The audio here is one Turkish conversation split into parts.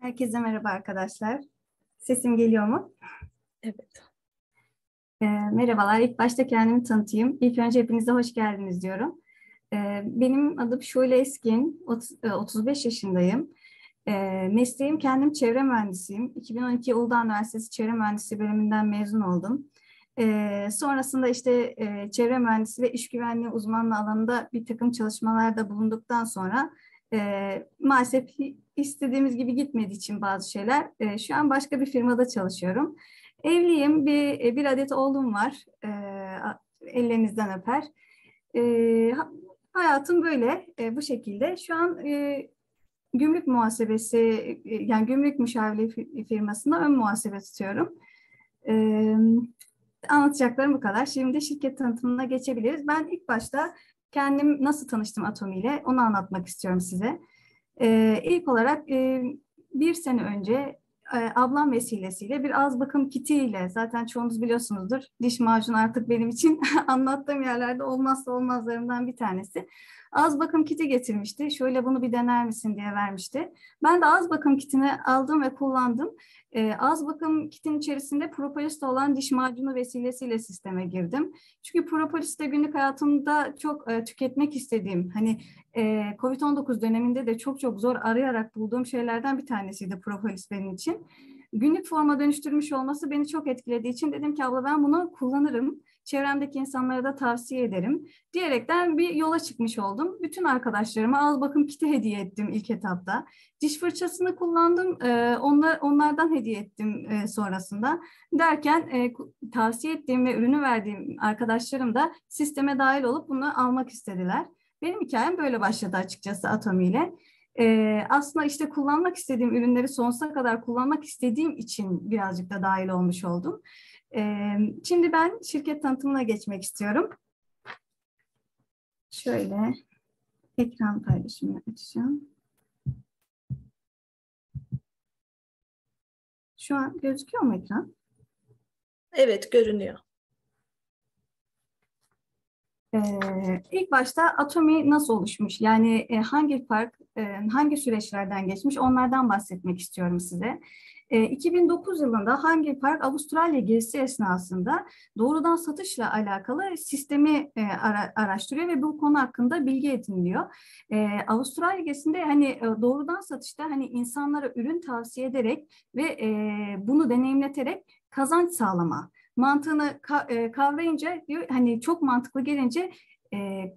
Herkese merhaba arkadaşlar. Sesim geliyor mu? Evet. E, merhabalar. İlk başta kendimi tanıtayım. İlk önce hepinize hoş geldiniz diyorum. E, benim adım Şule Eskin. 30, 35 e, yaşındayım. E, mesleğim kendim çevre mühendisiyim. 2012 Uludağ Üniversitesi Çevre Mühendisliği bölümünden mezun oldum. E, sonrasında işte e, çevre mühendisi ve iş güvenliği uzmanlığı alanında bir takım çalışmalarda bulunduktan sonra e, maalesef istediğimiz gibi gitmediği için bazı şeyler. E, şu an başka bir firmada çalışıyorum. Evliyim, bir, bir adet oğlum var. E, ellerinizden öper. E, hayatım böyle, e, bu şekilde. Şu an e, gümrük muhasebesi, e, yani gümrük müşavirliği firmasında ön muhasebe tutuyorum. E, anlatacaklarım bu kadar. Şimdi şirket tanıtımına geçebiliriz. Ben ilk başta kendim nasıl tanıştım Atomi ile onu anlatmak istiyorum size. Ee, ilk olarak e, bir sene önce e, ablam vesilesiyle bir az bakım kitiyle zaten çoğunuz biliyorsunuzdur diş macunu artık benim için anlattığım yerlerde olmazsa olmazlarımdan bir tanesi. Az bakım kiti getirmişti. Şöyle bunu bir dener misin diye vermişti. Ben de az bakım kitini aldım ve kullandım. E, az bakım kitin içerisinde propolis olan diş macunu vesilesiyle sisteme girdim. Çünkü propolis de günlük hayatımda çok e, tüketmek istediğim, hani e, COVID-19 döneminde de çok çok zor arayarak bulduğum şeylerden bir tanesiydi propolis benim için. Günlük forma dönüştürmüş olması beni çok etkilediği için dedim ki abla ben bunu kullanırım çevremdeki insanlara da tavsiye ederim diyerekten bir yola çıkmış oldum. Bütün arkadaşlarıma al bakım kiti hediye ettim ilk etapta. Diş fırçasını kullandım, e, onlar, onlardan hediye ettim e, sonrasında. Derken e, tavsiye ettiğim ve ürünü verdiğim arkadaşlarım da sisteme dahil olup bunu almak istediler. Benim hikayem böyle başladı açıkçası Atomi ile. Ee, aslında işte kullanmak istediğim ürünleri sonsuza kadar kullanmak istediğim için birazcık da dahil olmuş oldum. Şimdi ben şirket tanıtımına geçmek istiyorum. Şöyle ekran paylaşımını açacağım. Şu an gözüküyor mu ekran? Evet, görünüyor. Ee, ilk başta Atomi nasıl oluşmuş? Yani e, hangi fark, e, hangi süreçlerden geçmiş? Onlardan bahsetmek istiyorum size. 2009 ee, yılında Hangi Park Avustralya gezisi esnasında doğrudan satışla alakalı sistemi e, araştırıyor ve bu konu hakkında bilgi ediniliyor. Ee, Avustralya gezisinde hani e, doğrudan satışta hani insanlara ürün tavsiye ederek ve e, bunu deneyimleterek kazanç sağlama mantığını kavrayınca diyor hani çok mantıklı gelince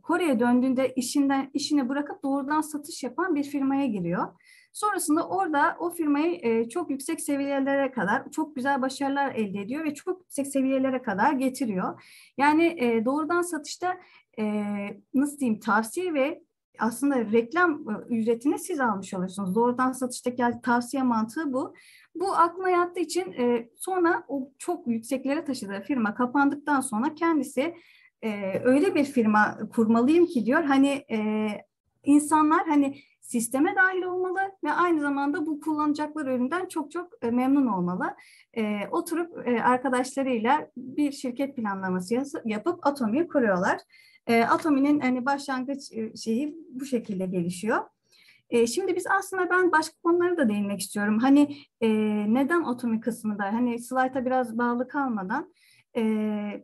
Kore'ye döndüğünde işinden işini bırakıp doğrudan satış yapan bir firmaya giriyor. Sonrasında orada o firmayı e, çok yüksek seviyelere kadar çok güzel başarılar elde ediyor ve çok yüksek seviyelere kadar getiriyor. Yani e, doğrudan satışta e, nasıl diyeyim tavsiye ve aslında reklam e, ücretini siz almış oluyorsunuz. Doğrudan satıştaki tavsiye mantığı bu. Bu aklına yattığı için e, sonra o çok yükseklere taşıdığı firma kapandıktan sonra kendisi e, öyle bir firma kurmalıyım ki diyor hani e, insanlar hani sisteme dahil olmalı ve aynı zamanda bu kullanacakları üründen çok çok e, memnun olmalı. E, oturup e, arkadaşlarıyla bir şirket planlaması yapıp Atomi'yi kuruyorlar. E, Atomi'nin hani başlangıç e, şeyi bu şekilde gelişiyor. Şimdi biz aslında ben başka konulara da değinmek istiyorum. Hani e, neden Atomi kısmında hani slayta biraz bağlı kalmadan e,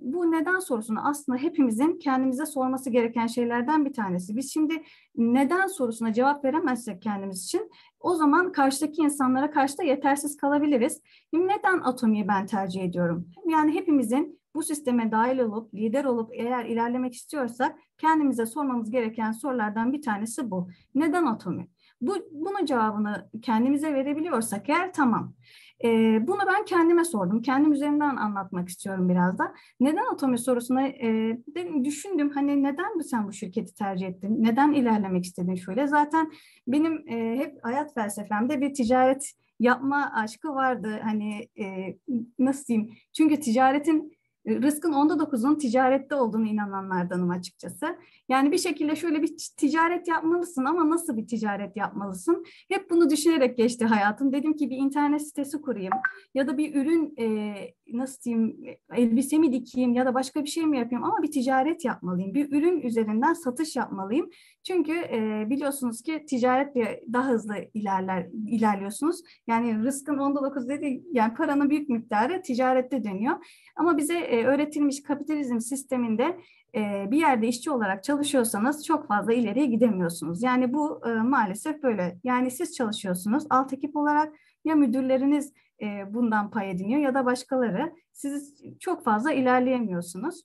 bu neden sorusunu aslında hepimizin kendimize sorması gereken şeylerden bir tanesi. Biz şimdi neden sorusuna cevap veremezsek kendimiz için o zaman karşıdaki insanlara karşı da yetersiz kalabiliriz. Şimdi neden atomiyi ben tercih ediyorum? Yani hepimizin bu sisteme dahil olup, lider olup eğer ilerlemek istiyorsak kendimize sormamız gereken sorulardan bir tanesi bu. Neden atomi? Bu, bunun cevabını kendimize verebiliyorsak eğer tamam. E, bunu ben kendime sordum. Kendim üzerinden anlatmak istiyorum biraz da. Neden atomi sorusuna e, düşündüm. Hani neden sen bu şirketi tercih ettin? Neden ilerlemek istedin şöyle? Zaten benim e, hep hayat felsefemde bir ticaret yapma aşkı vardı. Hani e, nasıl diyeyim? Çünkü ticaretin Rızkın onda dokuzun ticarette olduğunu inananlardanım açıkçası. Yani bir şekilde şöyle bir ticaret yapmalısın ama nasıl bir ticaret yapmalısın? Hep bunu düşünerek geçti hayatım. Dedim ki bir internet sitesi kurayım ya da bir ürün e, nasıl diyeyim elbise mi dikeyim ya da başka bir şey mi yapayım ama bir ticaret yapmalıyım. Bir ürün üzerinden satış yapmalıyım. Çünkü e, biliyorsunuz ki ticaretle daha hızlı ilerler ilerliyorsunuz. Yani rızkın onda dokuz dedi yani paranın büyük miktarı ticarette dönüyor. Ama bize e, öğretilmiş kapitalizm sisteminde bir yerde işçi olarak çalışıyorsanız çok fazla ileriye gidemiyorsunuz. Yani bu maalesef böyle. Yani siz çalışıyorsunuz alt ekip olarak ya müdürleriniz bundan pay ediniyor ya da başkaları. Siz çok fazla ilerleyemiyorsunuz.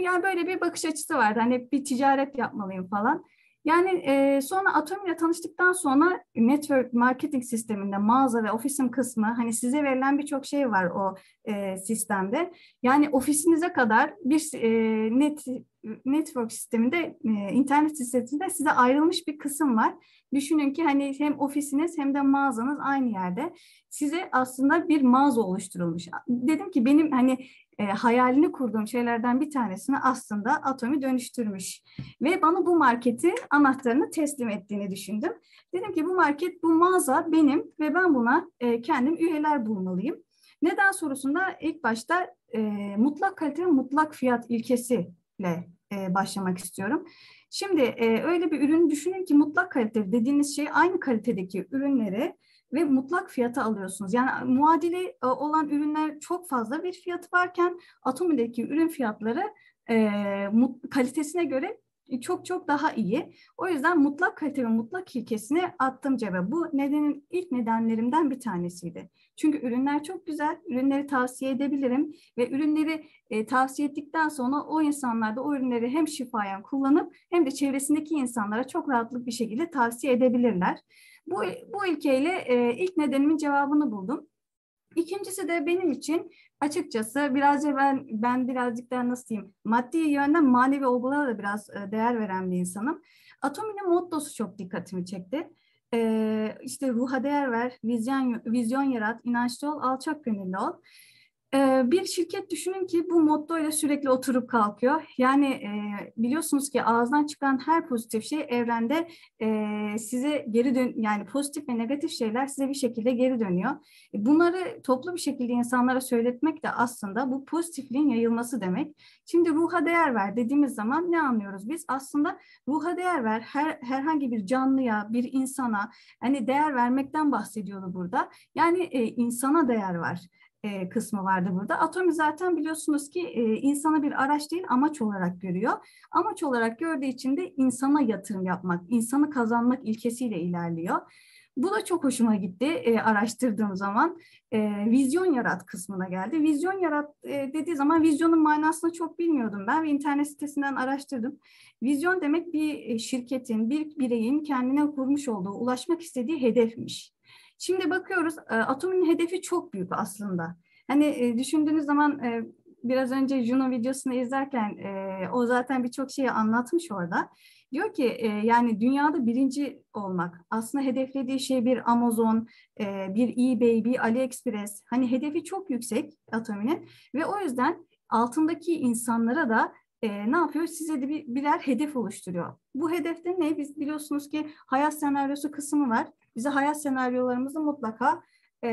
Yani böyle bir bakış açısı vardı. Hani bir ticaret yapmalıyım falan. Yani e, sonra Atom ile tanıştıktan sonra network marketing sisteminde mağaza ve ofisim kısmı hani size verilen birçok şey var o e, sistemde. Yani ofisinize kadar bir e, net network sisteminde e, internet sisteminde size ayrılmış bir kısım var. Düşünün ki hani hem ofisiniz hem de mağazanız aynı yerde. Size aslında bir mağaza oluşturulmuş. Dedim ki benim hani e, hayalini kurduğum şeylerden bir tanesini aslında Atomi dönüştürmüş. Ve bana bu marketi anahtarını teslim ettiğini düşündüm. Dedim ki bu market, bu mağaza benim ve ben buna e, kendim üyeler bulmalıyım. Neden sorusunda ilk başta e, mutlak kalite ve mutlak fiyat ilkesiyle e, başlamak istiyorum. Şimdi e, öyle bir ürün düşünün ki mutlak kalite dediğiniz şey aynı kalitedeki ürünleri ve mutlak fiyata alıyorsunuz. Yani muadili olan ürünler çok fazla bir fiyatı varken Atomi'deki ürün fiyatları e, kalitesine göre çok çok daha iyi. O yüzden mutlak kalite ve mutlak ilkesini attım cebe. Bu nedenin ilk nedenlerimden bir tanesiydi. Çünkü ürünler çok güzel, ürünleri tavsiye edebilirim ve ürünleri e, tavsiye ettikten sonra o insanlar da o ürünleri hem şifayen kullanıp hem de çevresindeki insanlara çok rahatlık bir şekilde tavsiye edebilirler. Bu, bu ilkeyle e, ilk nedenimin cevabını buldum. İkincisi de benim için açıkçası birazcık ben ben birazcık daha nasıl diyeyim maddi yönden manevi olgulara da biraz e, değer veren bir insanım. Atomi'nin mottosu çok dikkatimi çekti. Ee, işte ruha değer ver, vizyon, vizyon yarat, inançlı ol, alçak gönüllü ol. Bir şirket düşünün ki bu mottoyla sürekli oturup kalkıyor. Yani biliyorsunuz ki ağızdan çıkan her pozitif şey evrende size geri dön yani pozitif ve negatif şeyler size bir şekilde geri dönüyor. E, bunları toplu bir şekilde insanlara söyletmek de aslında bu pozitifliğin yayılması demek. Şimdi ruha değer ver dediğimiz zaman ne anlıyoruz biz? Aslında ruha değer ver her herhangi bir canlıya, bir insana hani değer vermekten bahsediyordu burada. Yani e, insana değer var e, kısmı vardı burada. Atomi zaten biliyorsunuz ki e, insana bir araç değil amaç olarak görüyor. Amaç olarak gördüğü için de insana yatırım yapmak, insanı kazanmak ilkesiyle ilerliyor. Bu da çok hoşuma gitti e, araştırdığım zaman. E, vizyon yarat kısmına geldi. Vizyon yarat e, dediği zaman vizyonun manasını çok bilmiyordum ben ve internet sitesinden araştırdım. Vizyon demek bir e, şirketin, bir bireyin kendine kurmuş olduğu, ulaşmak istediği hedefmiş. Şimdi bakıyoruz e, atomun hedefi çok büyük aslında. Hani e, düşündüğünüz zaman e, biraz önce Juno videosunu izlerken o zaten birçok şeyi anlatmış orada. Diyor ki yani dünyada birinci olmak. Aslında hedeflediği şey bir Amazon, bir eBay, bir AliExpress. Hani hedefi çok yüksek Atomi'nin ve o yüzden altındaki insanlara da e, ne yapıyor? Size de bir, birer hedef oluşturuyor. Bu hedefte ne? Biz biliyorsunuz ki hayat senaryosu kısmı var bize hayat senaryolarımızı mutlaka e,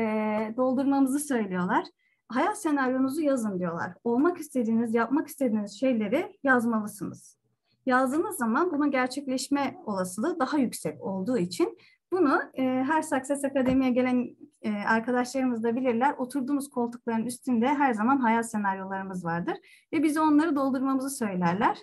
doldurmamızı söylüyorlar. Hayat senaryonuzu yazın diyorlar. Olmak istediğiniz, yapmak istediğiniz şeyleri yazmalısınız. Yazdığınız zaman bunun gerçekleşme olasılığı daha yüksek olduğu için bunu e, her Success Akademi'ye gelen e, arkadaşlarımız da bilirler. Oturduğumuz koltukların üstünde her zaman hayat senaryolarımız vardır ve bize onları doldurmamızı söylerler.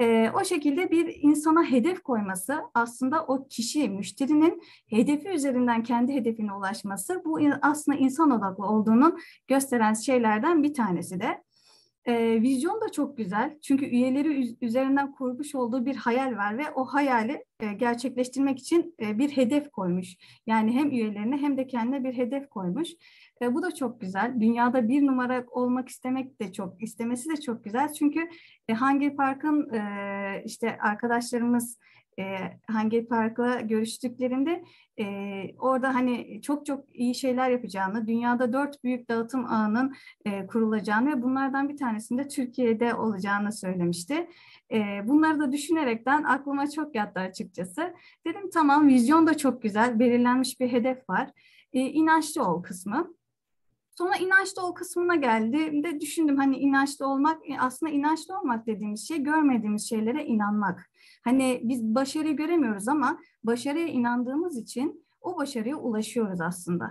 E, o şekilde bir insana hedef koyması aslında o kişi, müşterinin hedefi üzerinden kendi hedefine ulaşması bu aslında insan odaklı olduğunu gösteren şeylerden bir tanesi de. E, vizyon da çok güzel çünkü üyeleri üzerinden kurmuş olduğu bir hayal var ve o hayali e, gerçekleştirmek için e, bir hedef koymuş. Yani hem üyelerine hem de kendine bir hedef koymuş. E, bu da çok güzel. Dünyada bir numara olmak istemek de çok, istemesi de çok güzel. Çünkü e, Hangi Park'ın e, işte arkadaşlarımız e, hangi parkla görüştüklerinde e, orada hani çok çok iyi şeyler yapacağını, dünyada dört büyük dağıtım ağının e, kurulacağını ve bunlardan bir tanesinde Türkiye'de olacağını söylemişti. E, bunları da düşünerekten aklıma çok yattı açıkçası. Dedim tamam vizyon da çok güzel, belirlenmiş bir hedef var. E, inançlı ol kısmı. Sonra inançlı ol kısmına geldi. düşündüm hani inançlı olmak e, aslında inançlı olmak dediğimiz şey görmediğimiz şeylere inanmak. Hani biz başarıyı göremiyoruz ama başarıya inandığımız için o başarıya ulaşıyoruz aslında.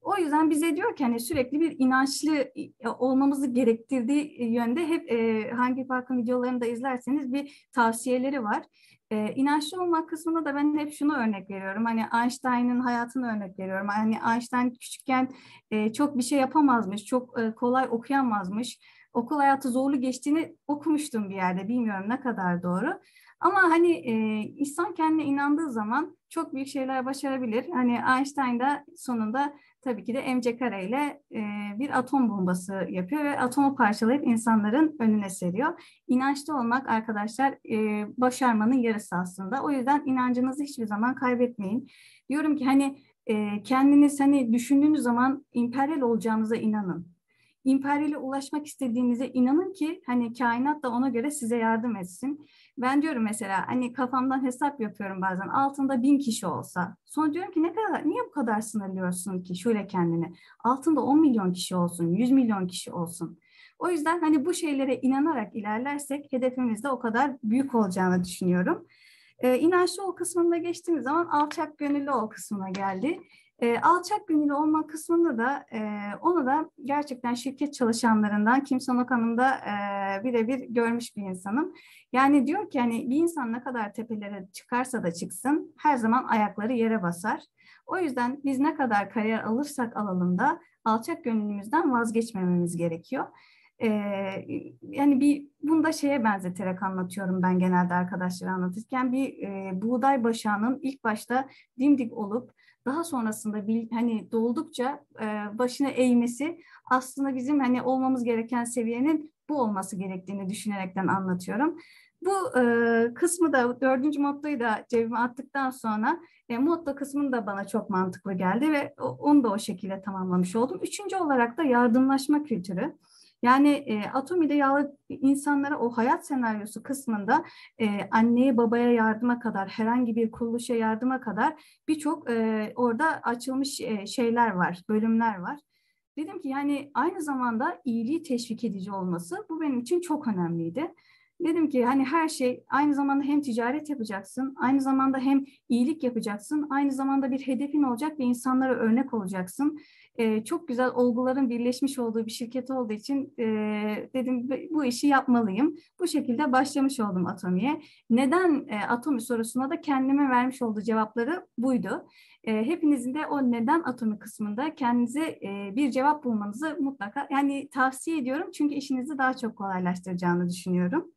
O yüzden bize diyor ki hani sürekli bir inançlı e, olmamızı gerektirdiği yönde hep e, hangi farkın videolarını da izlerseniz bir tavsiyeleri var. E, inançlı olmak kısmında da ben hep şunu örnek veriyorum. Hani Einstein'ın hayatını örnek veriyorum. Hani Einstein küçükken e, çok bir şey yapamazmış, çok e, kolay okuyamazmış. Okul hayatı zorlu geçtiğini okumuştum bir yerde. Bilmiyorum ne kadar doğru. Ama hani e, insan kendine inandığı zaman çok büyük şeyler başarabilir. Hani Einstein da sonunda tabii ki de MC kare ile e, bir atom bombası yapıyor ve atomu parçalayıp insanların önüne seriyor. İnançlı olmak arkadaşlar e, başarmanın yarısı aslında. O yüzden inancınızı hiçbir zaman kaybetmeyin. Diyorum ki hani e, kendiniz hani düşündüğünüz zaman imperyal olacağınıza inanın. İmperyale ulaşmak istediğinize inanın ki hani kainat da ona göre size yardım etsin. Ben diyorum mesela hani kafamdan hesap yapıyorum bazen altında bin kişi olsa. Sonra diyorum ki ne kadar niye bu kadar sınırlıyorsun ki şöyle kendini. Altında 10 milyon kişi olsun, 100 milyon kişi olsun. O yüzden hani bu şeylere inanarak ilerlersek hedefimiz de o kadar büyük olacağını düşünüyorum. Ee, inançlı ol kısmında geçtiğimiz zaman alçak gönüllü ol kısmına geldi. E, alçak gönüllü olma kısmında da e, onu da gerçekten şirket çalışanlarından Kim Sonok Hanım da e, birebir görmüş bir insanım. Yani diyor ki hani bir insan ne kadar tepelere çıkarsa da çıksın her zaman ayakları yere basar. O yüzden biz ne kadar kariyer alırsak alalım da alçak gönüllümüzden vazgeçmememiz gerekiyor. Ee, yani bir bunu da şeye benzeterek anlatıyorum ben genelde arkadaşlara anlatırken bir e, buğday başağının ilk başta dimdik olup daha sonrasında bil, hani doldukça e, başına eğmesi aslında bizim hani olmamız gereken seviyenin bu olması gerektiğini düşünerekten anlatıyorum. Bu e, kısmı da dördüncü mottoyu da cebime attıktan sonra e, motto kısmını da bana çok mantıklı geldi ve onu da o şekilde tamamlamış oldum. Üçüncü olarak da yardımlaşma kültürü. Yani e, Atomi'de yağlı insanlara o hayat senaryosu kısmında e, anneye babaya yardıma kadar herhangi bir kuruluşa yardıma kadar birçok e, orada açılmış e, şeyler var, bölümler var. Dedim ki yani aynı zamanda iyiliği teşvik edici olması bu benim için çok önemliydi. Dedim ki hani her şey aynı zamanda hem ticaret yapacaksın, aynı zamanda hem iyilik yapacaksın, aynı zamanda bir hedefin olacak ve insanlara örnek olacaksın e, çok güzel olguların birleşmiş olduğu bir şirket olduğu için e, dedim bu işi yapmalıyım. Bu şekilde başlamış oldum Atomi'ye. Neden e, Atomi sorusuna da kendime vermiş olduğu cevapları buydu. E, hepinizin de o neden Atomi kısmında kendinize e, bir cevap bulmanızı mutlaka yani tavsiye ediyorum. Çünkü işinizi daha çok kolaylaştıracağını düşünüyorum.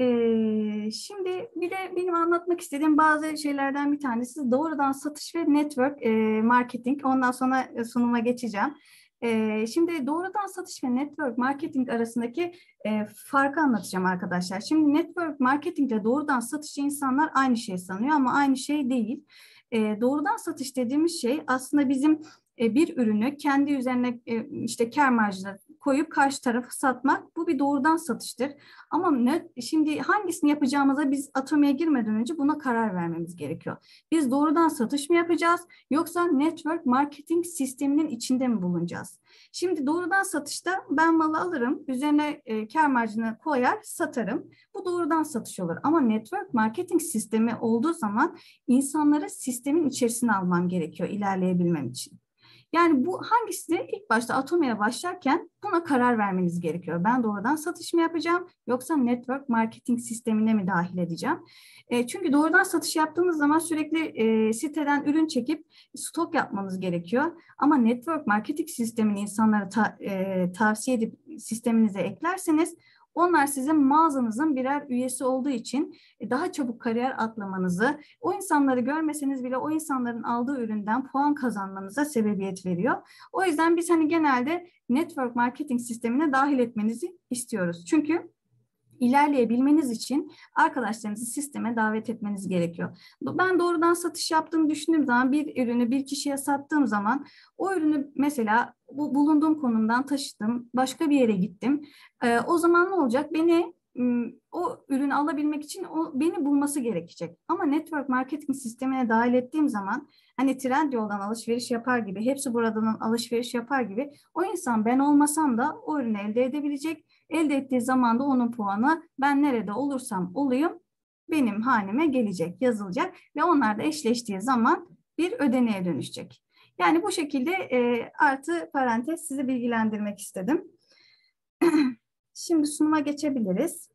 Ee, şimdi bir de benim anlatmak istediğim bazı şeylerden bir tanesi doğrudan satış ve network e, marketing. Ondan sonra e, sunuma geçeceğim. E, şimdi doğrudan satış ve network marketing arasındaki e, farkı anlatacağım arkadaşlar. Şimdi network marketing ile doğrudan satışçı insanlar aynı şey sanıyor ama aynı şey değil. E, doğrudan satış dediğimiz şey aslında bizim e, bir ürünü kendi üzerine e, işte kar marjına koyup karşı tarafı satmak bu bir doğrudan satıştır. Ama ne, şimdi hangisini yapacağımıza biz atomiye girmeden önce buna karar vermemiz gerekiyor. Biz doğrudan satış mı yapacağız yoksa network marketing sisteminin içinde mi bulunacağız? Şimdi doğrudan satışta ben malı alırım, üzerine e, kar marjını koyar, satarım. Bu doğrudan satış olur. Ama network marketing sistemi olduğu zaman insanları sistemin içerisine almam gerekiyor ilerleyebilmem için. Yani bu hangisi ilk başta Atomi'ye başlarken buna karar vermeniz gerekiyor. Ben doğrudan satış mı yapacağım yoksa network marketing sistemine mi dahil edeceğim? E, çünkü doğrudan satış yaptığınız zaman sürekli e, siteden ürün çekip stok yapmanız gerekiyor. Ama network marketing sistemini insanlara ta, e, tavsiye edip sisteminize eklerseniz onlar sizin mağazanızın birer üyesi olduğu için e, daha çabuk kariyer atlamanızı, o insanları görmeseniz bile o insanların aldığı üründen puan kazanmanıza sebebiyet veriyor. O yüzden biz hani genelde network marketing sistemine dahil etmenizi istiyoruz. Çünkü ilerleyebilmeniz için arkadaşlarınızı sisteme davet etmeniz gerekiyor. Ben doğrudan satış yaptığımı düşündüğüm zaman bir ürünü bir kişiye sattığım zaman o ürünü mesela bu bulunduğum konumdan taşıdım, başka bir yere gittim. Ee, o zaman ne olacak? Beni o ürünü alabilmek için o beni bulması gerekecek. Ama network marketing sistemine dahil ettiğim zaman hani trend yoldan alışveriş yapar gibi, hepsi buradan alışveriş yapar gibi o insan ben olmasam da o ürünü elde edebilecek. Elde ettiği zaman da onun puanı ben nerede olursam olayım benim haneme gelecek, yazılacak ve onlar da eşleştiği zaman bir ödeneğe dönüşecek. Yani bu şekilde e, artı parantez sizi bilgilendirmek istedim. Şimdi sunuma geçebiliriz.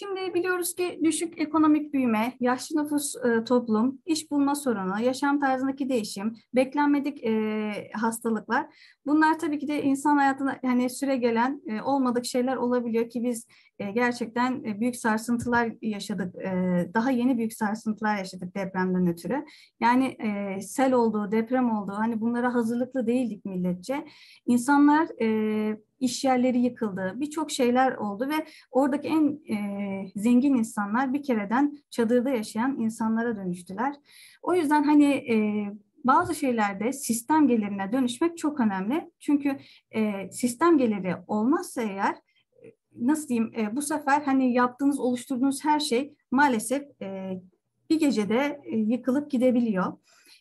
Şimdi biliyoruz ki düşük ekonomik büyüme, yaşlı nüfus e, toplum, iş bulma sorunu, yaşam tarzındaki değişim, beklenmedik e, hastalıklar. Bunlar tabii ki de insan hayatına yani süre gelen e, olmadık şeyler olabiliyor ki biz e, gerçekten e, büyük sarsıntılar yaşadık. E, daha yeni büyük sarsıntılar yaşadık depremden ötürü. Yani sel olduğu, deprem olduğu hani bunlara hazırlıklı değildik milletçe. İnsanlar iş yerleri yıkıldı, birçok şeyler oldu ve oradaki en zengin insanlar bir kereden çadırda yaşayan insanlara dönüştüler. O yüzden hani bazı şeylerde sistem gelirine dönüşmek çok önemli. Çünkü sistem geliri olmazsa eğer nasıl diyeyim e, bu sefer hani yaptığınız oluşturduğunuz her şey maalesef e, bir gecede e, yıkılıp gidebiliyor.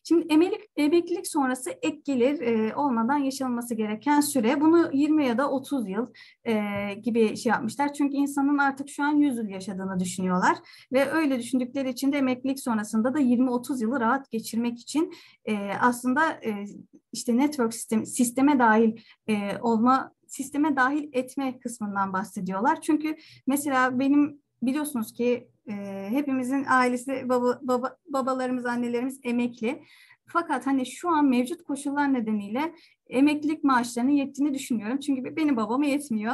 Şimdi emeklilik, emeklilik sonrası ek gelir e, olmadan yaşanması gereken süre bunu 20 ya da 30 yıl e, gibi şey yapmışlar. Çünkü insanın artık şu an 100 yıl yaşadığını düşünüyorlar ve öyle düşündükleri için de emeklilik sonrasında da 20-30 yılı rahat geçirmek için e, aslında e, işte network sistem, sisteme dahil e, olma sisteme dahil etme kısmından bahsediyorlar. Çünkü mesela benim biliyorsunuz ki e, hepimizin ailesi, baba, baba, babalarımız, annelerimiz emekli. Fakat hani şu an mevcut koşullar nedeniyle emeklilik maaşlarının yettiğini düşünüyorum. Çünkü benim babama yetmiyor.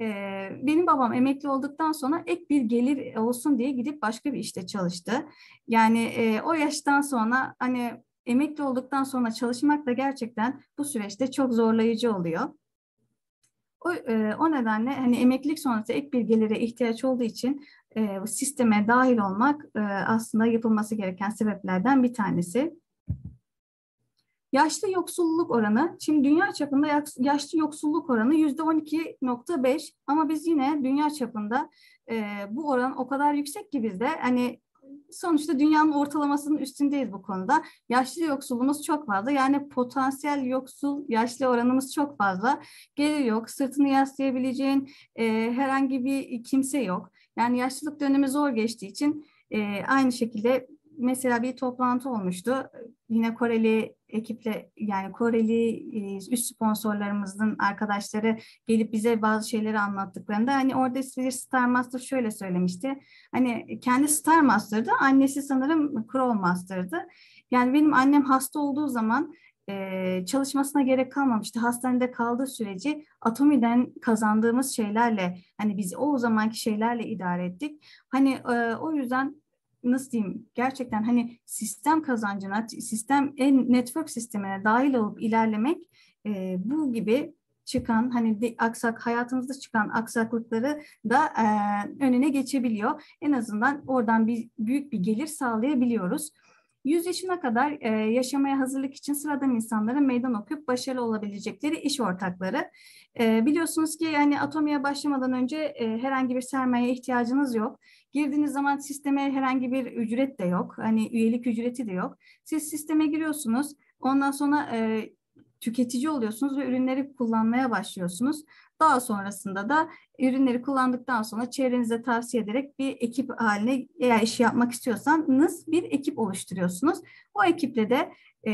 Ee, benim babam emekli olduktan sonra ek bir gelir olsun diye gidip başka bir işte çalıştı. Yani e, o yaştan sonra hani emekli olduktan sonra çalışmak da gerçekten bu süreçte çok zorlayıcı oluyor. O, e, o nedenle hani emeklilik sonrası ek bir gelire ihtiyaç olduğu için e, sisteme dahil olmak e, aslında yapılması gereken sebeplerden bir tanesi. Yaşlı yoksulluk oranı, şimdi dünya çapında yaşlı yoksulluk oranı yüzde 12.5 ama biz yine dünya çapında e, bu oran o kadar yüksek ki bizde. Hani sonuçta dünyanın ortalamasının üstündeyiz bu konuda. Yaşlı yoksulluğumuz çok fazla. Yani potansiyel yoksul yaşlı oranımız çok fazla. Gelir yok, sırtını yaslayabileceğin e, herhangi bir kimse yok. Yani yaşlılık dönemi zor geçtiği için e, aynı şekilde mesela bir toplantı olmuştu. Yine Koreli ekiple yani Koreli e, üst sponsorlarımızın arkadaşları gelip bize bazı şeyleri anlattıklarında hani orada bir Star Master şöyle söylemişti. Hani kendi Star Master'dı, annesi sanırım Crow Master'dı. Yani benim annem hasta olduğu zaman e, çalışmasına gerek kalmamıştı. Hastanede kaldığı süreci Atomi'den kazandığımız şeylerle hani biz o zamanki şeylerle idare ettik. Hani e, o yüzden nasıl diyeyim gerçekten hani sistem kazancına, sistem en network sistemine dahil olup ilerlemek e, bu gibi çıkan hani de, aksak hayatımızda çıkan aksaklıkları da e, önüne geçebiliyor. En azından oradan bir büyük bir gelir sağlayabiliyoruz. 100 yaşına kadar e, yaşamaya hazırlık için sıradan insanların meydan okuyup başarılı olabilecekleri iş ortakları. E, biliyorsunuz ki yani atomiye başlamadan önce e, herhangi bir sermaye ihtiyacınız yok. Girdiğiniz zaman sisteme herhangi bir ücret de yok. Hani üyelik ücreti de yok. Siz sisteme giriyorsunuz. Ondan sonra e, tüketici oluyorsunuz ve ürünleri kullanmaya başlıyorsunuz. Daha sonrasında da ürünleri kullandıktan sonra çevrenize tavsiye ederek bir ekip haline eğer işi yapmak istiyorsanız bir ekip oluşturuyorsunuz. O ekiple de e,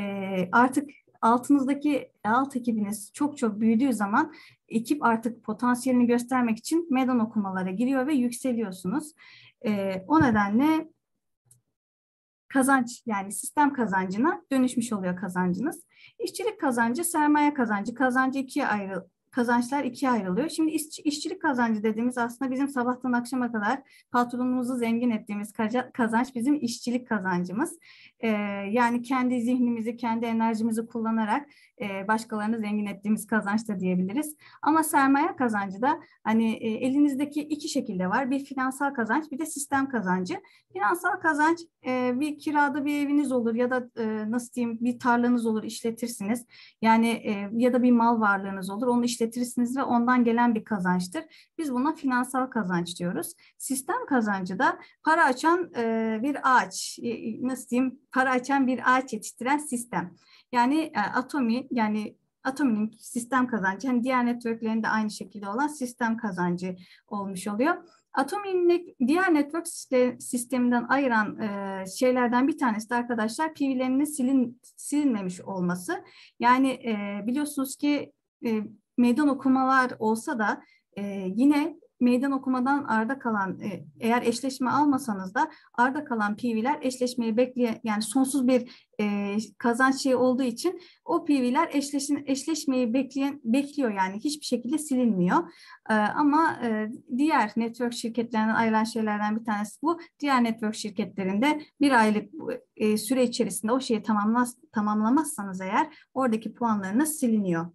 artık altınızdaki alt ekibiniz çok çok büyüdüğü zaman ekip artık potansiyelini göstermek için meydan okumalara giriyor ve yükseliyorsunuz. E, o nedenle kazanç yani sistem kazancına dönüşmüş oluyor kazancınız. İşçilik kazancı, sermaye kazancı. Kazancı ikiye ayrı, kazançlar ikiye ayrılıyor. Şimdi iş, işçilik kazancı dediğimiz aslında bizim sabahtan akşama kadar patronumuzu zengin ettiğimiz kazanç bizim işçilik kazancımız. Ee, yani kendi zihnimizi, kendi enerjimizi kullanarak e, başkalarını zengin ettiğimiz kazanç da diyebiliriz. Ama sermaye kazancı da hani e, elinizdeki iki şekilde var. Bir finansal kazanç, bir de sistem kazancı. Finansal kazanç e, bir kirada bir eviniz olur ya da e, nasıl diyeyim bir tarlanız olur işletirsiniz. Yani e, ya da bir mal varlığınız olur onu işletirsiniz ve ondan gelen bir kazançtır. Biz buna finansal kazanç diyoruz. Sistem kazancı da para açan e, bir ağaç, e, nasıl diyeyim para açan bir ağaç yetiştiren sistem. Yani e, Atomi yani Atomi'nin sistem kazancı hani diğer networklerinde aynı şekilde olan sistem kazancı olmuş oluyor. Atomi'nin diğer network sisteminden ayıran e, şeylerden bir tanesi de arkadaşlar PV'lerinin silin, silinmemiş olması. Yani e, biliyorsunuz ki e, meydan okumalar olsa da e, yine meydan okumadan arda kalan e, eğer eşleşme almasanız da arda kalan PV'ler eşleşmeyi bekleyen yani sonsuz bir e, kazanç şeyi olduğu için o PV'ler eşleşin, eşleşmeyi bekleyen bekliyor yani hiçbir şekilde silinmiyor. E, ama e, diğer network şirketlerinden ayrılan şeylerden bir tanesi bu. Diğer network şirketlerinde bir aylık e, süre içerisinde o şeyi tamamlaz, tamamlamazsanız eğer oradaki puanlarınız siliniyor.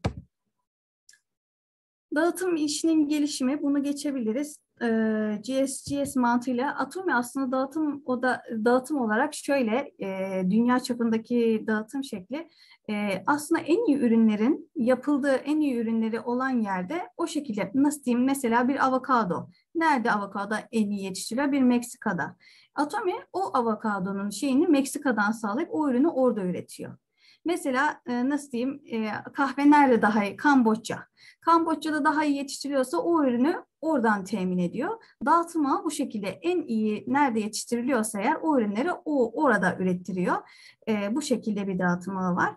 Dağıtım işinin gelişimi bunu geçebiliriz. Ee, GSGS mantığıyla Atomi aslında dağıtım o da dağıtım olarak şöyle e, dünya çapındaki dağıtım şekli e, aslında en iyi ürünlerin yapıldığı en iyi ürünleri olan yerde o şekilde nasıl diyeyim mesela bir avokado. Nerede avokado en iyi yetiştiriliyor? Bir Meksika'da. Atomi o avokadonun şeyini Meksika'dan sağlayıp o ürünü orada üretiyor. Mesela e, nasıl diyeyim e, kahve nerede daha iyi? Kamboçya. Kamboçya'da daha iyi yetiştiriliyorsa o ürünü oradan temin ediyor. Dağıtım bu şekilde en iyi nerede yetiştiriliyorsa eğer o ürünleri o orada ürettiriyor. E, bu şekilde bir dağıtım var.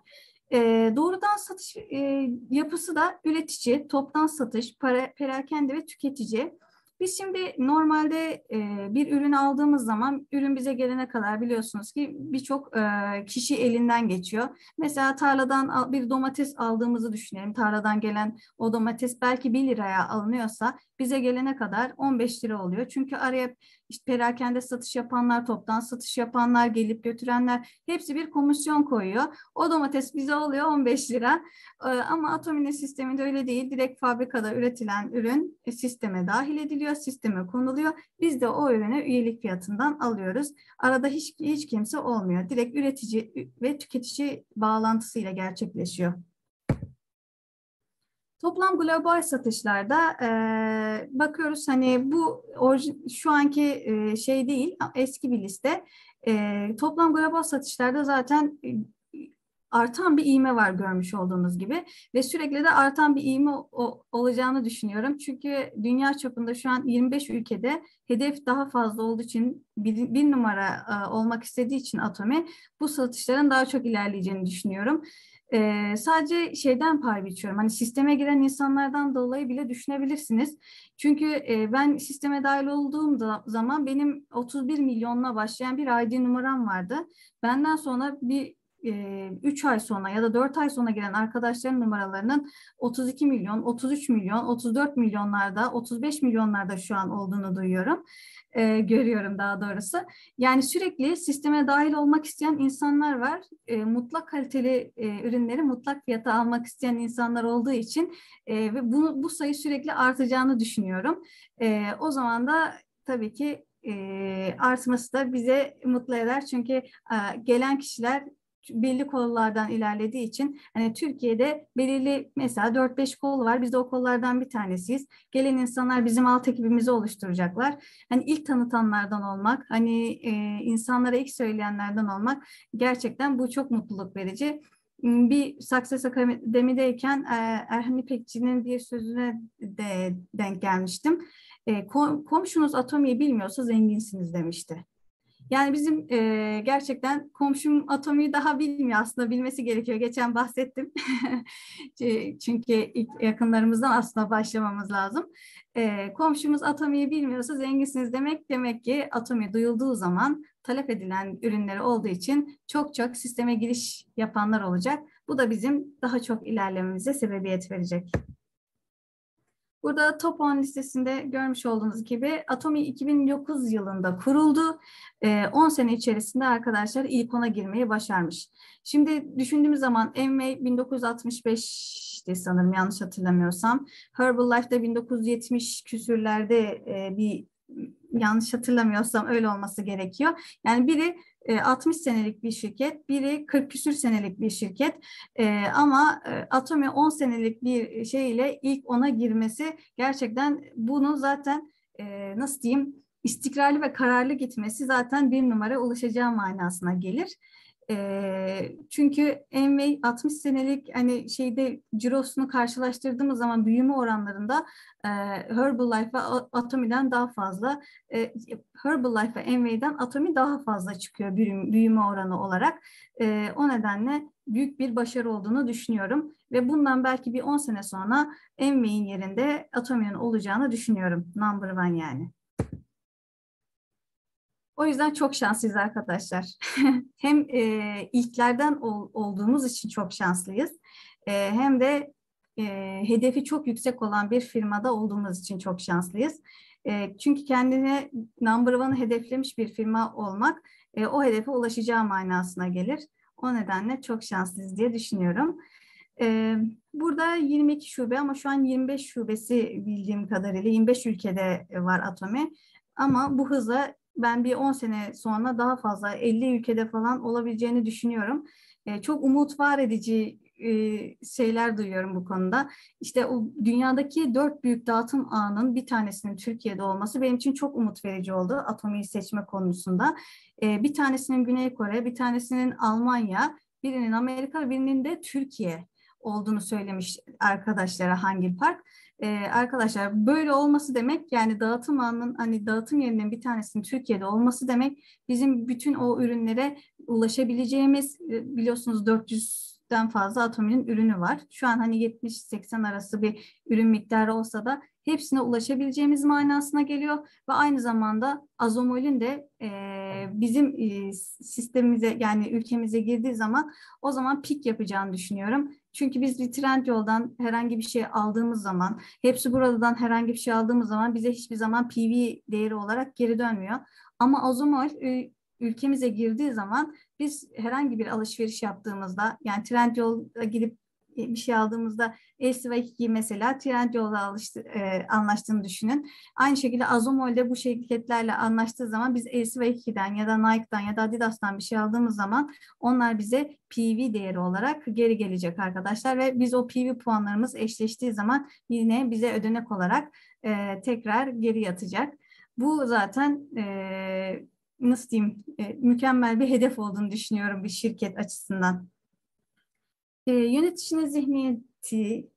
E, doğrudan satış e, yapısı da üretici, toptan satış, para, perakende ve tüketici. Biz şimdi normalde e, bir ürün aldığımız zaman ürün bize gelene kadar biliyorsunuz ki birçok e, kişi elinden geçiyor. Mesela tarladan bir domates aldığımızı düşünelim. Tarladan gelen o domates belki 1 liraya alınıyorsa bize gelene kadar 15 lira oluyor. Çünkü araya işte perakende satış yapanlar, toptan satış yapanlar, gelip götürenler hepsi bir komisyon koyuyor. O domates bize oluyor 15 lira. Ee, ama Atomine sisteminde öyle değil. Direkt fabrikada üretilen ürün e, sisteme dahil ediliyor, sisteme konuluyor. Biz de o ürünü üyelik fiyatından alıyoruz. Arada hiç, hiç kimse olmuyor. Direkt üretici ve tüketici bağlantısıyla gerçekleşiyor. Toplam global satışlarda e, bakıyoruz hani bu şu anki e, şey değil eski bir liste. E, toplam global satışlarda zaten e, artan bir iğme var görmüş olduğunuz gibi ve sürekli de artan bir iğme olacağını düşünüyorum. Çünkü dünya çapında şu an 25 ülkede hedef daha fazla olduğu için bir, bir numara e, olmak istediği için Atomi bu satışların daha çok ilerleyeceğini düşünüyorum. Ee, sadece şeyden pay biçiyorum. Hani sisteme giren insanlardan dolayı bile düşünebilirsiniz. Çünkü e, ben sisteme dahil olduğum da, zaman benim 31 milyonla başlayan bir ID numaram vardı. Benden sonra bir 3 ay sonra ya da 4 ay sonra giren arkadaşların numaralarının 32 milyon, 33 milyon, 34 milyonlarda, 35 milyonlarda şu an olduğunu duyuyorum. E, görüyorum daha doğrusu. Yani sürekli sisteme dahil olmak isteyen insanlar var. E, mutlak kaliteli e, ürünleri mutlak fiyata almak isteyen insanlar olduğu için e, ve bu, bu sayı sürekli artacağını düşünüyorum. E, o zaman da tabii ki e, artması da bize mutlu eder. Çünkü e, gelen kişiler belli kollardan ilerlediği için hani Türkiye'de belirli mesela 4-5 kol var. Biz de o kollardan bir tanesiyiz. Gelen insanlar bizim alt ekibimizi oluşturacaklar. Hani ilk tanıtanlardan olmak, hani e, insanlara ilk söyleyenlerden olmak gerçekten bu çok mutluluk verici. Bir Success Akademi'deyken e, Erhan İpekçi'nin bir sözüne de denk gelmiştim. E, komşunuz atomiyi bilmiyorsa zenginsiniz demişti. Yani bizim e, gerçekten komşum atomiyi daha bilmiyor aslında bilmesi gerekiyor. Geçen bahsettim. Çünkü ilk yakınlarımızdan aslında başlamamız lazım. E, komşumuz atomiyi bilmiyorsa zenginsiniz demek demek ki atomi duyulduğu zaman talep edilen ürünleri olduğu için çok çok sisteme giriş yapanlar olacak. Bu da bizim daha çok ilerlememize sebebiyet verecek. Burada top 10 listesinde görmüş olduğunuz gibi Atomi 2009 yılında kuruldu. 10 sene içerisinde arkadaşlar ilk ona girmeyi başarmış. Şimdi düşündüğümüz zaman Envy 1965'ti sanırım yanlış hatırlamıyorsam. Herbalife'de 1970 küsürlerde bir yanlış hatırlamıyorsam öyle olması gerekiyor. Yani biri 60 senelik bir şirket, biri 40 küsür senelik bir şirket ama Atomi 10 senelik bir şeyle ilk ona girmesi gerçekten bunu zaten nasıl diyeyim istikrarlı ve kararlı gitmesi zaten bir numara ulaşacağı manasına gelir. Çünkü Envy 60 senelik hani şeyde cirosunu karşılaştırdığımız zaman büyüme oranlarında e, Herbalife ve Atomi'den daha fazla e, Herbalife ve Envy'den Atomi daha fazla çıkıyor büyüme, büyüme oranı olarak. E, o nedenle büyük bir başarı olduğunu düşünüyorum ve bundan belki bir 10 sene sonra Envy'in yerinde Atomi'nin olacağını düşünüyorum. Number one yani. O yüzden çok şanslıyız arkadaşlar. hem e, ilklerden ol, olduğumuz için çok şanslıyız. E, hem de e, hedefi çok yüksek olan bir firmada olduğumuz için çok şanslıyız. E, çünkü kendine number one hedeflemiş bir firma olmak e, o hedefe ulaşacağı manasına gelir. O nedenle çok şanslıyız diye düşünüyorum. Ee, burada 22 şube ama şu an 25 şubesi bildiğim kadarıyla 25 ülkede var Atomi. Ama bu hızla ben bir 10 sene sonra daha fazla 50 ülkede falan olabileceğini düşünüyorum. E, çok umut var edici e, şeyler duyuyorum bu konuda. İşte o dünyadaki dört büyük dağıtım ağının bir tanesinin Türkiye'de olması benim için çok umut verici oldu atomi seçme konusunda. E, bir tanesinin Güney Kore, bir tanesinin Almanya, birinin Amerika, birinin de Türkiye olduğunu söylemiş arkadaşlara Hangil Park. Ee, arkadaşlar böyle olması demek yani dağıtım ağının hani dağıtım yerinin bir tanesinin Türkiye'de olması demek bizim bütün o ürünlere ulaşabileceğimiz e, biliyorsunuz 400 70'den fazla atominin ürünü var. Şu an hani 70-80 arası bir ürün miktarı olsa da hepsine ulaşabileceğimiz manasına geliyor ve aynı zamanda azomolin de e, bizim e, sistemimize yani ülkemize girdiği zaman o zaman pik yapacağını düşünüyorum. Çünkü biz bir trend yoldan herhangi bir şey aldığımız zaman, hepsi buradan herhangi bir şey aldığımız zaman bize hiçbir zaman PV değeri olarak geri dönmüyor. Ama azomol e, ülkemize girdiği zaman biz herhangi bir alışveriş yaptığımızda yani trend yolda gidip bir şey aldığımızda LCV2 mesela Trendyol'la alıştı, e, anlaştığını düşünün. Aynı şekilde Azomol'de bu şirketlerle anlaştığı zaman biz LCV2'den ya da Nike'dan ya da Adidas'tan bir şey aldığımız zaman onlar bize PV değeri olarak geri gelecek arkadaşlar ve biz o PV puanlarımız eşleştiği zaman yine bize ödenek olarak e, tekrar geri yatacak. Bu zaten e, nasıl diyeyim e, mükemmel bir hedef olduğunu düşünüyorum bir şirket açısından. E, yöneticinin zihniyeti,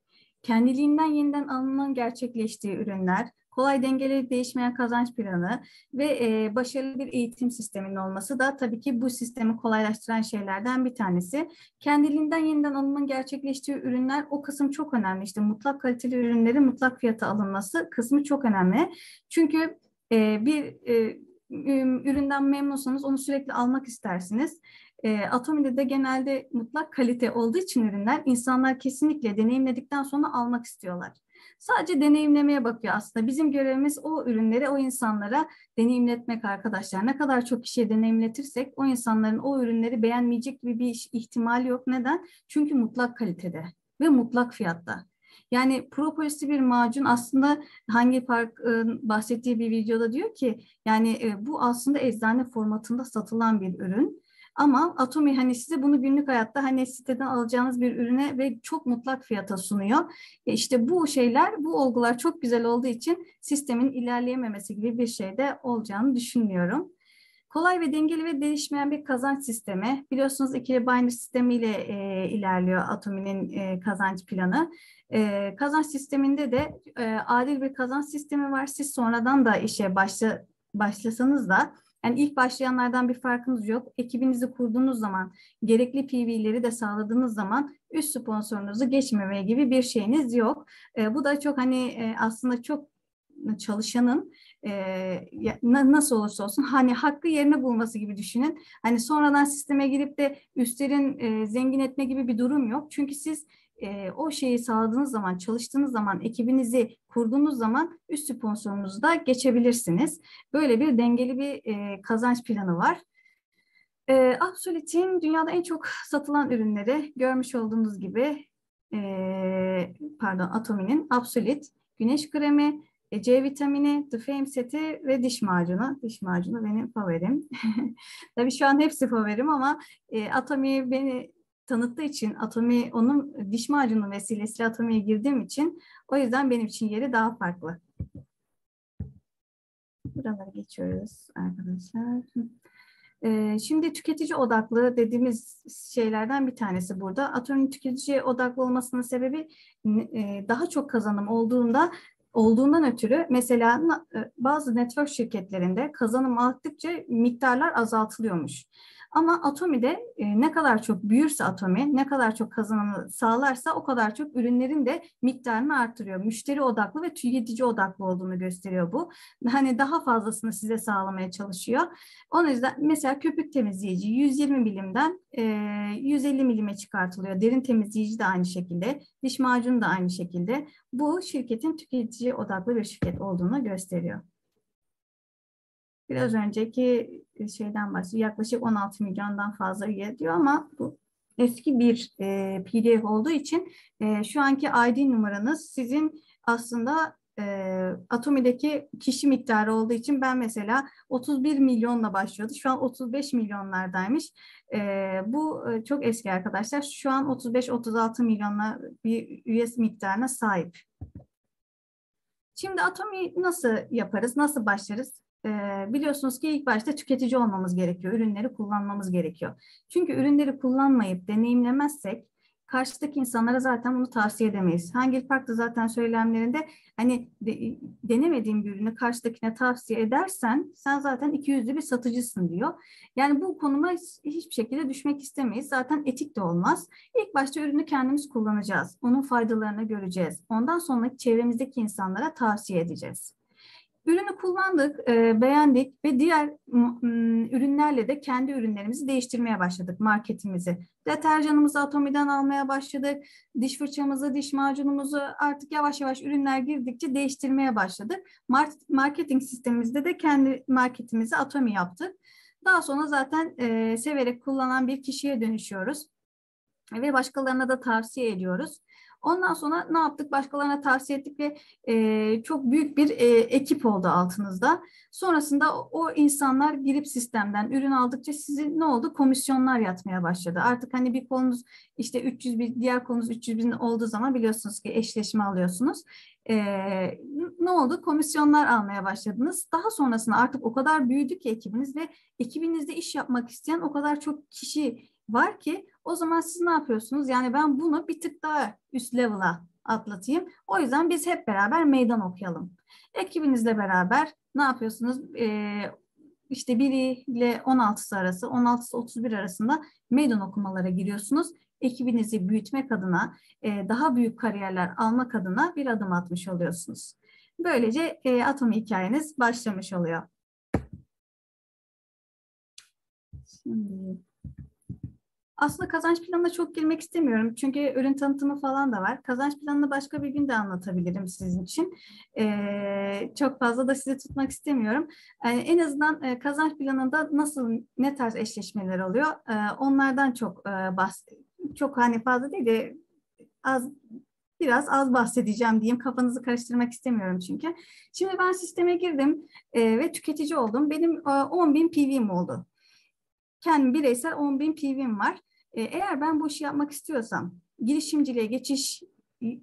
kendiliğinden yeniden alınan gerçekleştiği ürünler, kolay dengeleri değişmeyen kazanç planı ve e, başarılı bir eğitim sisteminin olması da tabii ki bu sistemi kolaylaştıran şeylerden bir tanesi. Kendiliğinden yeniden alımın gerçekleştiği ürünler o kısım çok önemli. İşte mutlak kaliteli ürünlerin mutlak fiyata alınması kısmı çok önemli. Çünkü e, bir e, üründen memnunsanız onu sürekli almak istersiniz. E, Atomi'de de genelde mutlak kalite olduğu için ürünler insanlar kesinlikle deneyimledikten sonra almak istiyorlar. Sadece deneyimlemeye bakıyor aslında. Bizim görevimiz o ürünleri o insanlara deneyimletmek arkadaşlar. Ne kadar çok kişiye deneyimletirsek o insanların o ürünleri beğenmeyecek gibi bir ihtimal yok. Neden? Çünkü mutlak kalitede ve mutlak fiyatta. Yani propolisli bir macun aslında hangi park bahsettiği bir videoda diyor ki yani bu aslında eczane formatında satılan bir ürün ama Atomi hani size bunu günlük hayatta hani siteden alacağınız bir ürüne ve çok mutlak fiyata sunuyor. E işte bu şeyler, bu olgular çok güzel olduğu için sistemin ilerleyememesi gibi bir şey de olacağını düşünmüyorum. Kolay ve dengeli ve değişmeyen bir kazanç sistemi. Biliyorsunuz ikili binary sistemiyle e, ilerliyor Atomi'nin e, kazanç planı. E, kazanç sisteminde de e, adil bir kazanç sistemi var. Siz sonradan da işe başla, başlasanız da yani ilk başlayanlardan bir farkınız yok. Ekibinizi kurduğunuz zaman, gerekli PV'leri de sağladığınız zaman üst sponsorunuzu geçmemeye gibi bir şeyiniz yok. E, bu da çok hani e, aslında çok çalışanın e, nasıl olursa olsun hani hakkı yerine bulması gibi düşünün. Hani sonradan sisteme girip de üstlerin e, zengin etme gibi bir durum yok. Çünkü siz e, o şeyi sağladığınız zaman, çalıştığınız zaman, ekibinizi kurduğunuz zaman üst sponsorunuzu da geçebilirsiniz. Böyle bir dengeli bir e, kazanç planı var. E, Absolute'in dünyada en çok satılan ürünleri görmüş olduğunuz gibi e, pardon Atomi'nin Absolute, güneş kremi, C vitamini, The Fame seti ve diş macunu. Diş macunu benim favorim. Tabii şu an hepsi favorim ama e, Atomi beni tanıttığı için Atomi onun diş macunu vesilesiyle Atomi'ye girdiğim için o yüzden benim için yeri daha farklı. Buraları geçiyoruz arkadaşlar. Ee, şimdi tüketici odaklı dediğimiz şeylerden bir tanesi burada. Atomin tüketici odaklı olmasının sebebi e, daha çok kazanım olduğunda olduğundan ötürü mesela e, bazı network şirketlerinde kazanım arttıkça miktarlar azaltılıyormuş. Ama Atomi'de e, ne kadar çok büyürse Atomi, ne kadar çok kazanımı sağlarsa o kadar çok ürünlerin de miktarını artırıyor. Müşteri odaklı ve tüketici odaklı olduğunu gösteriyor bu. Hani daha fazlasını size sağlamaya çalışıyor. O yüzden mesela köpük temizleyici 120 milimden e, 150 milime çıkartılıyor. Derin temizleyici de aynı şekilde, diş macunu da aynı şekilde. Bu şirketin tüketici odaklı bir şirket olduğunu gösteriyor. Biraz önceki e, şeyden bahsediyor. Yaklaşık 16 milyondan fazla üye diyor ama bu eski bir e, PDF olduğu için e, şu anki ID numaranız sizin aslında e, Atomi'deki kişi miktarı olduğu için ben mesela 31 milyonla başlıyordu. Şu an 35 milyonlardaymış. E, bu e, çok eski arkadaşlar. Şu an 35-36 milyonla bir üye miktarına sahip. Şimdi Atomi nasıl yaparız, nasıl başlarız? Biliyorsunuz ki ilk başta tüketici olmamız gerekiyor. Ürünleri kullanmamız gerekiyor. Çünkü ürünleri kullanmayıp deneyimlemezsek karşıdaki insanlara zaten bunu tavsiye edemeyiz. Hangi Park da zaten söylemlerinde hani de, denemediğin bir ürünü karşıdakine tavsiye edersen sen zaten iki yüzlü bir satıcısın diyor. Yani bu konuma hiçbir şekilde düşmek istemeyiz. Zaten etik de olmaz. İlk başta ürünü kendimiz kullanacağız. Onun faydalarını göreceğiz. Ondan sonra çevremizdeki insanlara tavsiye edeceğiz. Ürünü kullandık, e, beğendik ve diğer ürünlerle de kendi ürünlerimizi değiştirmeye başladık marketimizi. Deterjanımızı Atomi'den almaya başladık. Diş fırçamızı, diş macunumuzu artık yavaş yavaş ürünler girdikçe değiştirmeye başladık. Marketing sistemimizde de kendi marketimizi Atomi yaptık. Daha sonra zaten e, severek kullanan bir kişiye dönüşüyoruz ve başkalarına da tavsiye ediyoruz. Ondan sonra ne yaptık? Başkalarına tavsiye ettik ve e, çok büyük bir e, ekip oldu altınızda. Sonrasında o insanlar girip sistemden ürün aldıkça sizin ne oldu? Komisyonlar yatmaya başladı. Artık hani bir konunuz işte 300 bin, diğer konunuz 300 bin olduğu zaman biliyorsunuz ki eşleşme alıyorsunuz. E, ne oldu? Komisyonlar almaya başladınız. Daha sonrasında artık o kadar büyüdü ki ekibiniz ve ekibinizde iş yapmak isteyen o kadar çok kişi var ki o zaman siz ne yapıyorsunuz? Yani ben bunu bir tık daha üst level'a atlatayım. O yüzden biz hep beraber meydan okuyalım. Ekibinizle beraber ne yapıyorsunuz? Ee, işte 1 ile 16 arası, 16 31 arasında meydan okumalara giriyorsunuz. Ekibinizi büyütmek adına, e, daha büyük kariyerler almak adına bir adım atmış oluyorsunuz. Böylece e, atom hikayeniz başlamış oluyor. Şimdi aslında kazanç planına çok girmek istemiyorum. Çünkü ürün tanıtımı falan da var. Kazanç planını başka bir gün de anlatabilirim sizin için. Ee, çok fazla da sizi tutmak istemiyorum. Yani en azından e, kazanç planında nasıl, ne tarz eşleşmeler oluyor? Ee, onlardan çok e, bahs çok hani fazla değil de az biraz az bahsedeceğim diyeyim. Kafanızı karıştırmak istemiyorum çünkü. Şimdi ben sisteme girdim e, ve tüketici oldum. Benim e, 10 bin PV'm oldu kendim bireysel 10 bin PV'm var. E, eğer ben bu işi yapmak istiyorsam girişimciliğe geçiş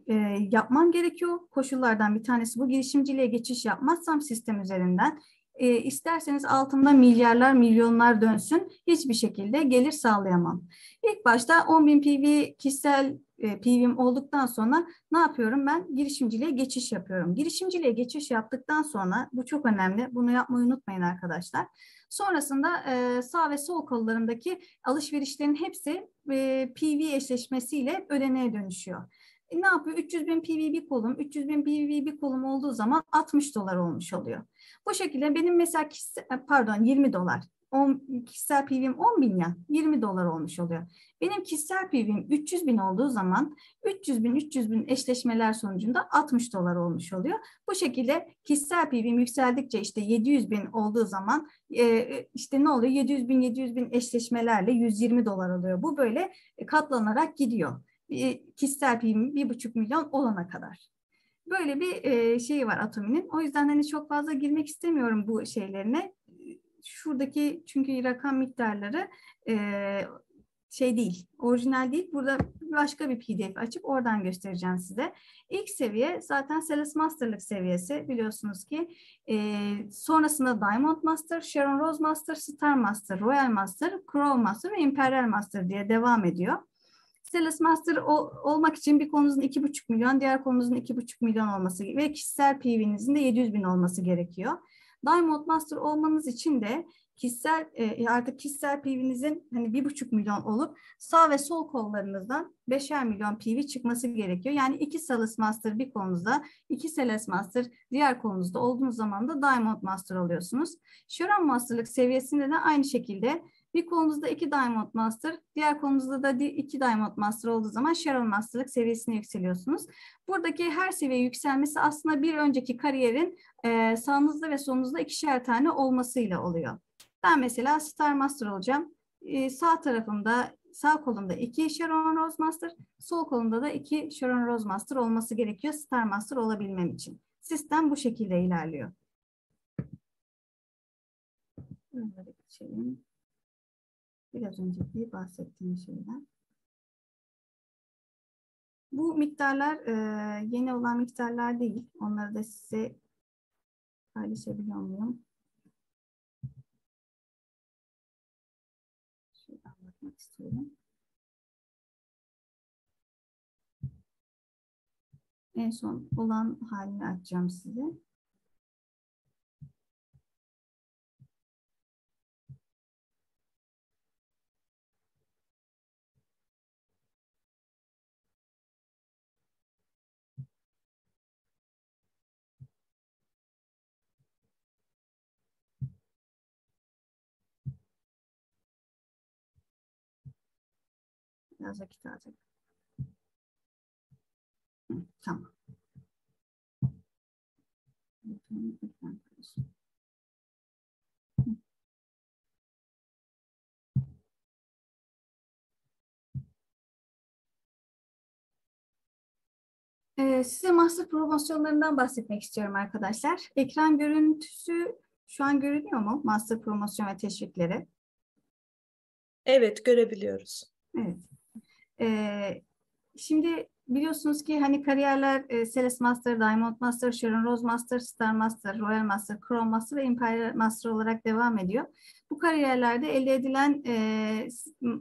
e, yapmam gerekiyor. Koşullardan bir tanesi bu. Girişimciliğe geçiş yapmazsam sistem üzerinden e, isterseniz altında milyarlar, milyonlar dönsün hiçbir şekilde gelir sağlayamam. İlk başta 10 bin PV kişisel PV'm olduktan sonra ne yapıyorum? Ben girişimciliğe geçiş yapıyorum. Girişimciliğe geçiş yaptıktan sonra bu çok önemli. Bunu yapmayı unutmayın arkadaşlar. Sonrasında e, sağ ve sol kollarındaki alışverişlerin hepsi e, PV eşleşmesiyle ödeneğe dönüşüyor. E, ne yapıyor? 300 bin PV bir kolum, 300 bin PV bir kolum olduğu zaman 60 dolar olmuş oluyor. Bu şekilde benim mesela kişisel, pardon 20 dolar. 10, kişisel PV'm 10 bin ya 20 dolar olmuş oluyor. Benim kişisel PV'm 300 bin olduğu zaman 300 bin 300 bin eşleşmeler sonucunda 60 dolar olmuş oluyor. Bu şekilde kişisel PV'm yükseldikçe işte 700 bin olduğu zaman e, işte ne oluyor 700 bin 700 bin eşleşmelerle 120 dolar oluyor. Bu böyle katlanarak gidiyor. E, kişisel PV'm 1,5 milyon olana kadar. Böyle bir e, şeyi var Atomi'nin. O yüzden hani çok fazla girmek istemiyorum bu şeylerine. Şuradaki çünkü rakam miktarları e, şey değil, orijinal değil. Burada başka bir pdf açıp oradan göstereceğim size. İlk seviye zaten Sales Master'lık seviyesi biliyorsunuz ki. E, sonrasında Diamond Master, Sharon Rose Master, Star Master, Royal Master, Crow Master ve Imperial Master diye devam ediyor. Sales Master ol, olmak için bir konunuzun 2,5 milyon, diğer konunuzun 2,5 milyon olması ve kişisel PV'nizin de 700 bin olması gerekiyor. Diamond Master olmanız için de kişisel e, artık kişisel PV'nizin hani bir buçuk milyon olup sağ ve sol kollarınızdan beşer milyon PV çıkması gerekiyor. Yani iki Sales Master bir kolunuzda, iki Sales Master diğer kolunuzda olduğunuz zaman da Diamond Master oluyorsunuz. Sharon Master'lık seviyesinde de aynı şekilde bir kolunuzda iki Diamond Master, diğer kolunuzda da iki Diamond Master olduğu zaman Sharon Master'lık seviyesine yükseliyorsunuz. Buradaki her seviye yükselmesi aslında bir önceki kariyerin e, sağınızda ve solunuzda ikişer tane olmasıyla oluyor. Ben mesela Star Master olacağım. E, sağ tarafımda, sağ kolumda iki Sharon Rose Master, sol kolumda da iki Sharon Rose Master olması gerekiyor Star Master olabilmem için. Sistem bu şekilde ilerliyor. Bunları geçelim. Biraz önceki bahsettiğim şeyler. Bu miktarlar e, yeni olan miktarlar değil. Onları da size paylaşabiliyor muyum? Şuradan bakmak istiyorum. En son olan halini açacağım size. Alacak. Hı, tamam. Ee, size master promosyonlarından bahsetmek istiyorum arkadaşlar. Ekran görüntüsü şu an görünüyor mu? Master promosyon ve teşvikleri. Evet, görebiliyoruz. Evet. Ee, şimdi biliyorsunuz ki hani kariyerler e, Sales Master, Diamond Master, Sharon Rose Master, Star Master, Royal Master, Crown Master ve Imperial Master olarak devam ediyor. Bu kariyerlerde elde edilen e,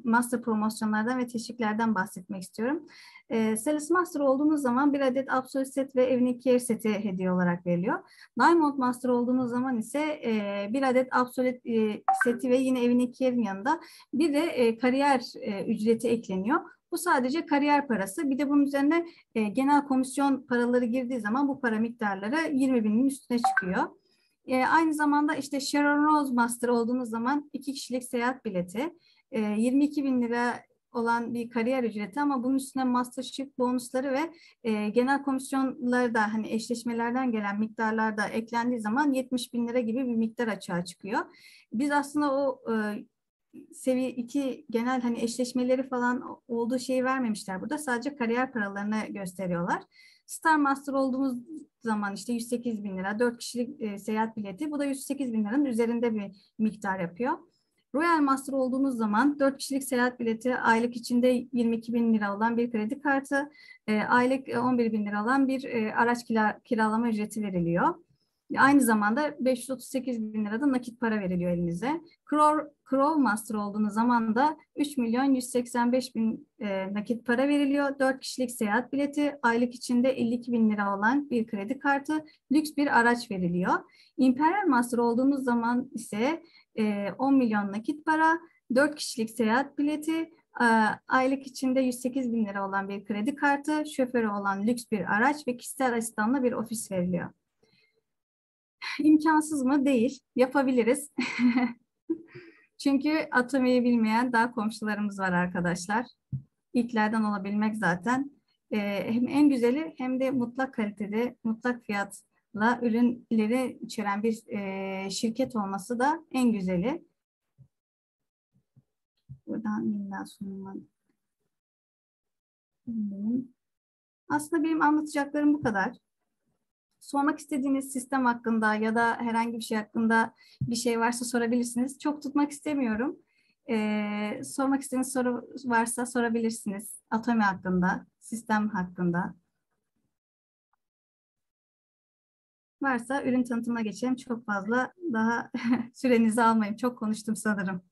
master promosyonlardan ve teşviklerden bahsetmek istiyorum. E, Sales Master olduğunuz zaman bir adet Absolute set ve Evnik Care seti hediye olarak veriliyor. Diamond Master olduğunuz zaman ise e, bir adet Absolute e, seti ve yine Evnik Care'in yanında bir de e, kariyer e, ücreti ekleniyor. Bu sadece kariyer parası. Bir de bunun üzerine e, genel komisyon paraları girdiği zaman bu para miktarları 20 binin üstüne çıkıyor. E, aynı zamanda işte Sharon Rose Master olduğunuz zaman iki kişilik seyahat bileti, e, 22 bin lira olan bir kariyer ücreti ama bunun üstüne mastership bonusları ve e, genel komisyonları da hani eşleşmelerden gelen miktarlar da eklendiği zaman 70 bin lira gibi bir miktar açığa çıkıyor. Biz aslında o e, seviye 2 genel hani eşleşmeleri falan olduğu şeyi vermemişler burada. Sadece kariyer paralarını gösteriyorlar. Star Master olduğumuz zaman işte 108 bin lira, 4 kişilik e, seyahat bileti. Bu da 108 bin liranın üzerinde bir miktar yapıyor. Royal Master olduğunuz zaman 4 kişilik seyahat bileti aylık içinde 22 bin lira olan bir kredi kartı, e, aylık 11 bin lira olan bir e, araç kira, kiralama ücreti veriliyor. Aynı zamanda 538 bin lirada nakit para veriliyor elinize. Crow, Crow Master olduğunuz zaman da 3 milyon 185 bin e, nakit para veriliyor. 4 kişilik seyahat bileti, aylık içinde 52 bin lira olan bir kredi kartı, lüks bir araç veriliyor. Imperial Master olduğunuz zaman ise e, 10 milyon nakit para, 4 kişilik seyahat bileti, e, aylık içinde 108 bin lira olan bir kredi kartı, şoförü olan lüks bir araç ve kişisel asistanla bir ofis veriliyor. İmkansız mı? Değil. Yapabiliriz. Çünkü Atomi'yi bilmeyen daha komşularımız var arkadaşlar. İlklerden olabilmek zaten. Ee, hem en güzeli hem de mutlak kalitede, mutlak fiyatla ürünleri içeren bir e, şirket olması da en güzeli. Buradan yeniden sunuma. Aslında benim anlatacaklarım bu kadar. Sormak istediğiniz sistem hakkında ya da herhangi bir şey hakkında bir şey varsa sorabilirsiniz. Çok tutmak istemiyorum. Ee, sormak istediğiniz soru varsa sorabilirsiniz. Atomi hakkında, sistem hakkında. Varsa ürün tanıtımına geçelim. Çok fazla daha sürenizi almayayım. Çok konuştum sanırım.